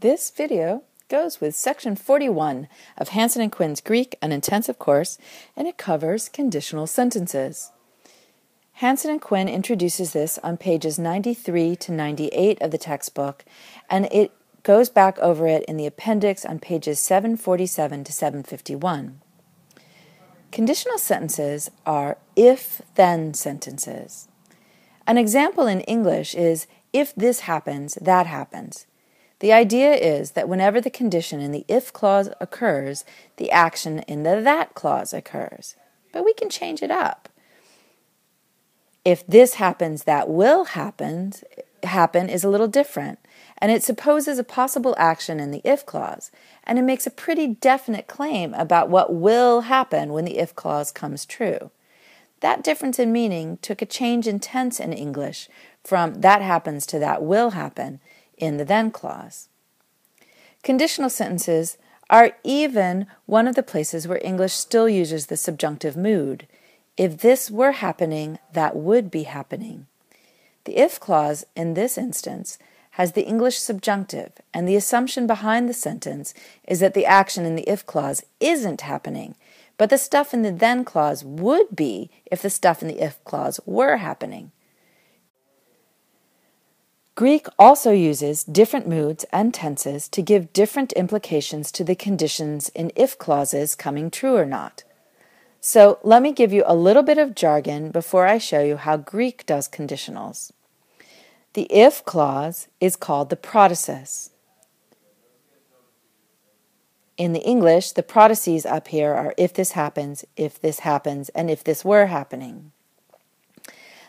This video goes with section 41 of Hansen and Quinn's Greek, an intensive course, and it covers conditional sentences. Hansen and Quinn introduces this on pages 93 to 98 of the textbook, and it goes back over it in the appendix on pages 747 to 751. Conditional sentences are if then sentences. An example in English is if this happens, that happens. The idea is that whenever the condition in the if clause occurs, the action in the that clause occurs. But we can change it up. If this happens, that will happen, happen is a little different, and it supposes a possible action in the if clause, and it makes a pretty definite claim about what will happen when the if clause comes true. That difference in meaning took a change in tense in English from that happens to that will happen in the then clause. Conditional sentences are even one of the places where English still uses the subjunctive mood. If this were happening, that would be happening. The if clause in this instance has the English subjunctive, and the assumption behind the sentence is that the action in the if clause isn't happening, but the stuff in the then clause would be if the stuff in the if clause were happening. Greek also uses different moods and tenses to give different implications to the conditions in if clauses coming true or not. So let me give you a little bit of jargon before I show you how Greek does conditionals. The if clause is called the protasis. In the English, the protases up here are if this happens, if this happens, and if this were happening.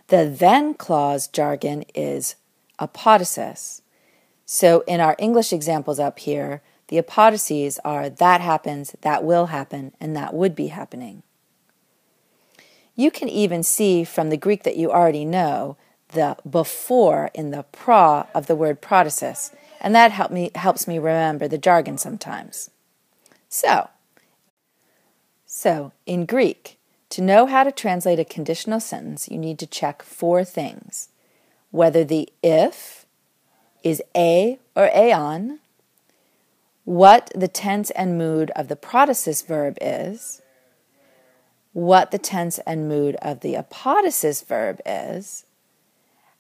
The then clause jargon is apodosis. So in our English examples up here, the apodoses are that happens, that will happen, and that would be happening. You can even see from the Greek that you already know the before in the pra of the word protasis, and that help me, helps me remember the jargon sometimes. So, so in Greek, to know how to translate a conditional sentence, you need to check four things whether the if is a or aeon, what the tense and mood of the protasis verb is, what the tense and mood of the apodosis verb is,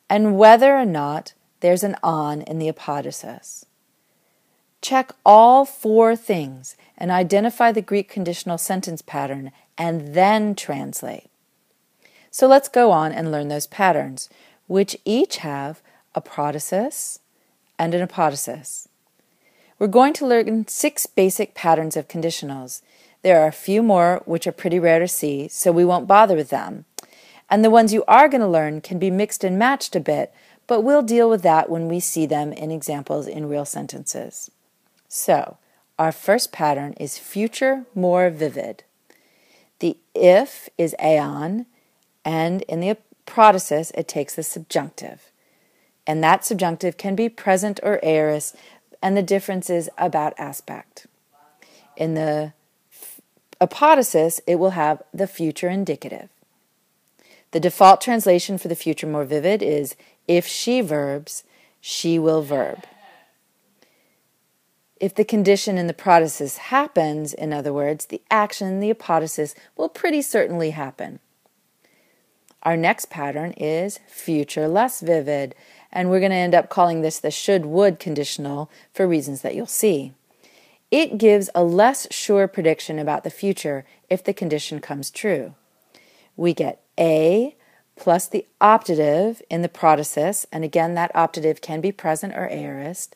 and whether or not there's an on in the apodosis. Check all four things and identify the Greek conditional sentence pattern and then translate. So let's go on and learn those patterns which each have a protasis and an apodosis. We're going to learn six basic patterns of conditionals. There are a few more which are pretty rare to see, so we won't bother with them. And the ones you are going to learn can be mixed and matched a bit, but we'll deal with that when we see them in examples in real sentences. So, our first pattern is future more vivid. The if is aeon, and in the protasis, it takes the subjunctive. And that subjunctive can be present or aorist, and the difference is about aspect. In the apodosis, it will have the future indicative. The default translation for the future more vivid is if she verbs, she will verb. If the condition in the protasis happens, in other words, the action in the apodosis will pretty certainly happen. Our next pattern is future less vivid, and we're going to end up calling this the should would conditional for reasons that you'll see. It gives a less sure prediction about the future if the condition comes true. We get A plus the optative in the protasis, and again, that optative can be present or aorist,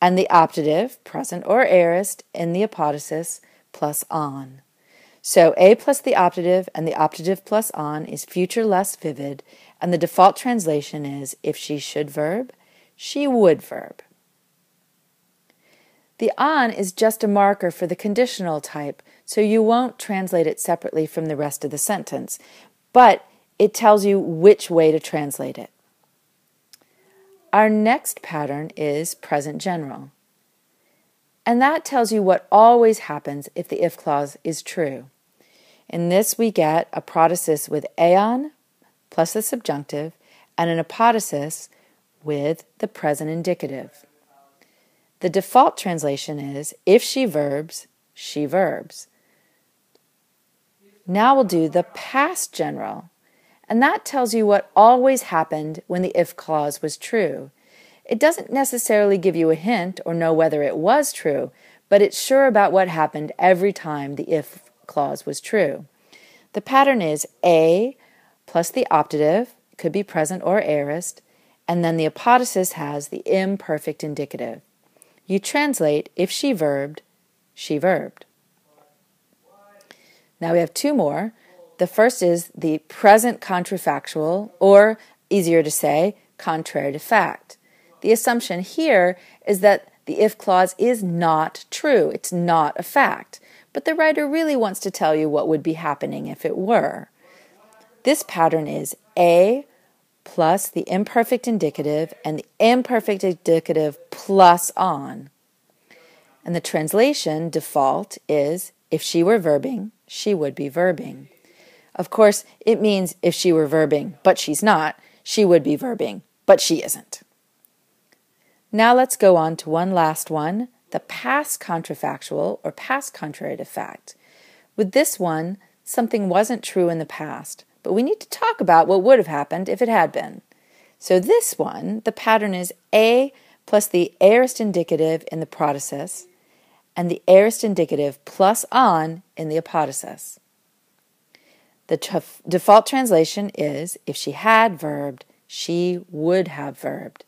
and the optative, present or aorist, in the apodosis plus on. So A plus the optative and the optative plus on is future less vivid, and the default translation is if she should verb, she would verb. The on is just a marker for the conditional type, so you won't translate it separately from the rest of the sentence, but it tells you which way to translate it. Our next pattern is present general. And that tells you what always happens if the if clause is true. In this, we get a protasis with aeon plus the subjunctive and an apodosis with the present indicative. The default translation is if she verbs, she verbs. Now we'll do the past general, and that tells you what always happened when the if clause was true. It doesn't necessarily give you a hint or know whether it was true, but it's sure about what happened every time the if clause was true. The pattern is A plus the optative, could be present or aorist, and then the apodosis has the imperfect indicative. You translate if she verbed, she verbed. Now we have two more. The first is the present contrafactual, or easier to say, contrary to fact. The assumption here is that the if clause is not true, it's not a fact, but the writer really wants to tell you what would be happening if it were. This pattern is A plus the imperfect indicative and the imperfect indicative plus on. And the translation default is if she were verbing, she would be verbing. Of course, it means if she were verbing, but she's not, she would be verbing, but she isn't. Now let's go on to one last one the past contrafactual or past contrary to fact. With this one, something wasn't true in the past, but we need to talk about what would have happened if it had been. So this one, the pattern is A plus the aorist indicative in the protasis and the aorist indicative plus on in the apodosis. The default translation is if she had verbed, she would have verbed.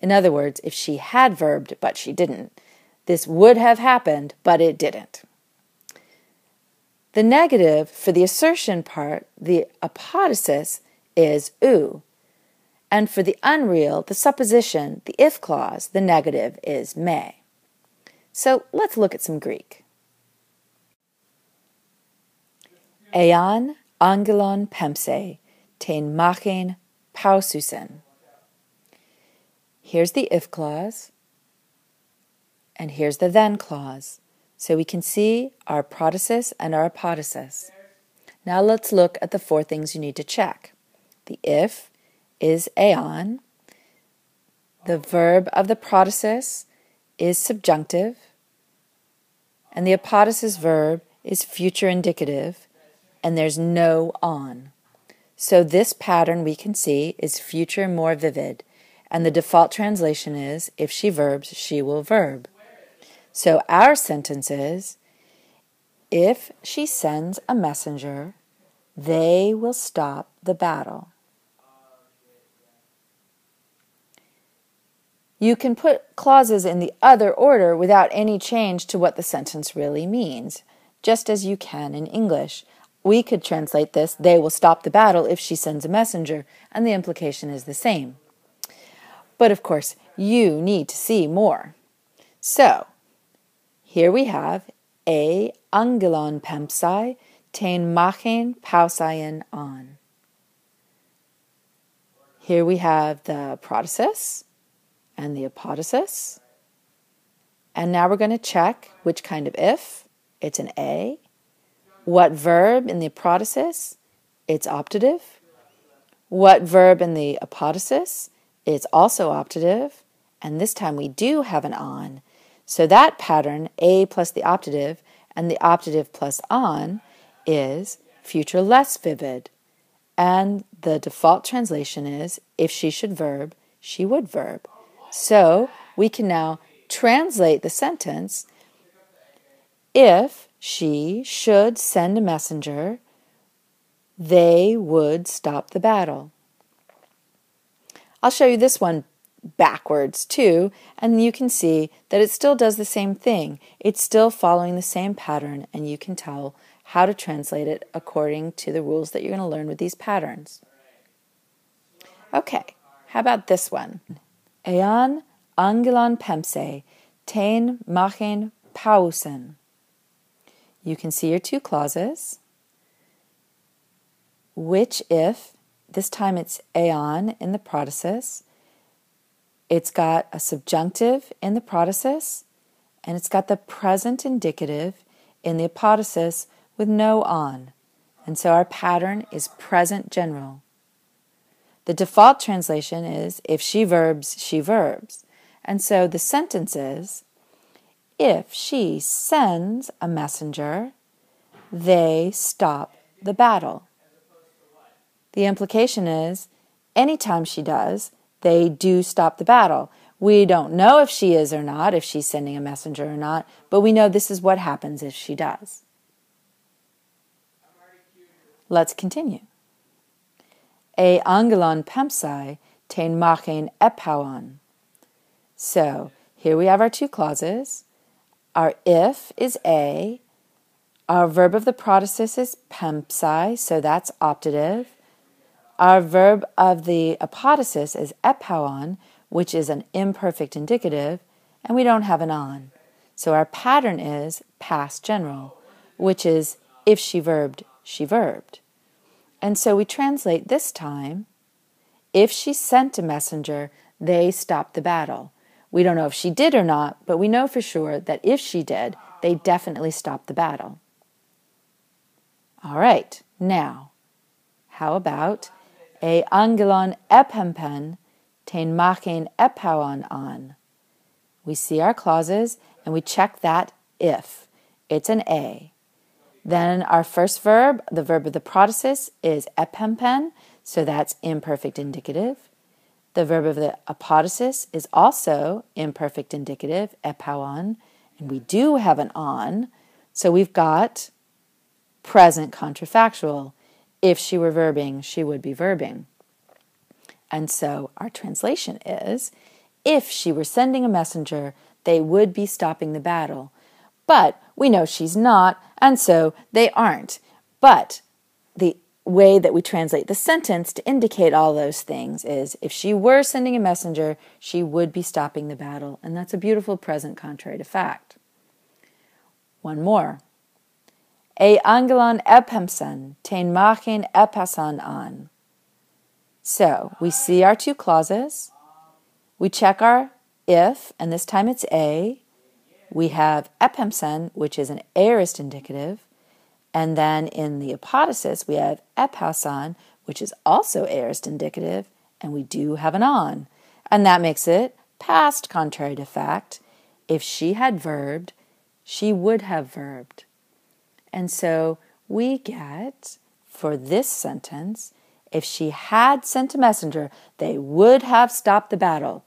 In other words, if she had verbed but she didn't, this would have happened but it didn't. The negative for the assertion part, the apodosis, is oo. And for the unreal, the supposition, the if clause, the negative is may. So let's look at some Greek. Ean angelon pempse, ten machen paususen. Here's the if clause, and here's the then clause. So we can see our protasis and our apodosis. Now let's look at the four things you need to check. The if is aeon. The verb of the protasis is subjunctive, and the apodosis verb is future indicative, and there's no on. So this pattern we can see is future more vivid, and the default translation is if she verbs, she will verb. So our sentence is if she sends a messenger, they will stop the battle. You can put clauses in the other order without any change to what the sentence really means, just as you can in English. We could translate this, they will stop the battle if she sends a messenger, and the implication is the same. But of course, you need to see more. So, here we have a angelon pempsai ten machen pausaien on. Here we have the protasis and the apodosis. And now we're going to check which kind of if. It's an A. What verb in the apodosis? It's optative. What verb in the apodosis? It's also optative. And this time we do have an on. So that pattern, A plus the optative and the optative plus on, is future less vivid. And the default translation is if she should verb, she would verb. So we can now translate the sentence if she should send a messenger, they would stop the battle. I'll show you this one backwards too, and you can see that it still does the same thing. It's still following the same pattern, and you can tell how to translate it according to the rules that you're going to learn with these patterns. Okay, how about this one? Ean angelon pempse, ten machen pausen. You can see your two clauses. Which if, this time it's aeon in the protasis. It's got a subjunctive in the protasis, and it's got the present indicative in the apodosis with no on. And so our pattern is present general. The default translation is if she verbs, she verbs. And so the sentence is if she sends a messenger, they stop the battle. The implication is anytime she does, they do stop the battle. We don't know if she is or not, if she's sending a messenger or not, but we know this is what happens if she does. Let's continue. E angelon pempsai ten machen epauon. So here we have our two clauses. Our if is a. Our verb of the protasis is pempsai, so that's optative. Our verb of the apodosis is epauon, which is an imperfect indicative, and we don't have an on. So our pattern is past general, which is if she verbed, she verbed. And so we translate this time if she sent a messenger, they stopped the battle. We don't know if she did or not, but we know for sure that if she did, they definitely stopped the battle. All right, now, how about E angelon epempen ten machen epauon on. We see our clauses and we check that if. It's an A. Then our first verb, the verb of the protasis, is epempen, so that's imperfect indicative. The verb of the apodosis is also imperfect indicative, epauon, and we do have an on, so we've got present contrafactual. If she were verbing, she would be verbing. And so our translation is if she were sending a messenger, they would be stopping the battle. But we know she's not, and so they aren't. But the way that we translate the sentence to indicate all those things is if she were sending a messenger, she would be stopping the battle. And that's a beautiful present contrary to fact. One more. E angelon epemsen, ten machen epasan an. So we see our two clauses. We check our if, and this time it's a. We have epemsen, which is an aorist indicative. And then in the apodosis, we have epausan, which is also aorist indicative, and we do have an on. And that makes it past contrary to fact. If she had verbed, she would have verbed. And so we get for this sentence if she had sent a messenger, they would have stopped the battle.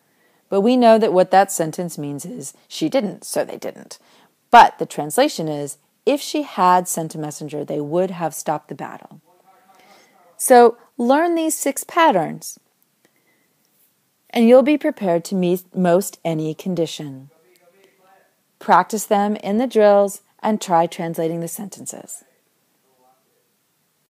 But we know that what that sentence means is she didn't, so they didn't. But the translation is if she had sent a messenger, they would have stopped the battle. So learn these six patterns, and you'll be prepared to meet most any condition. Practice them in the drills and try translating the sentences.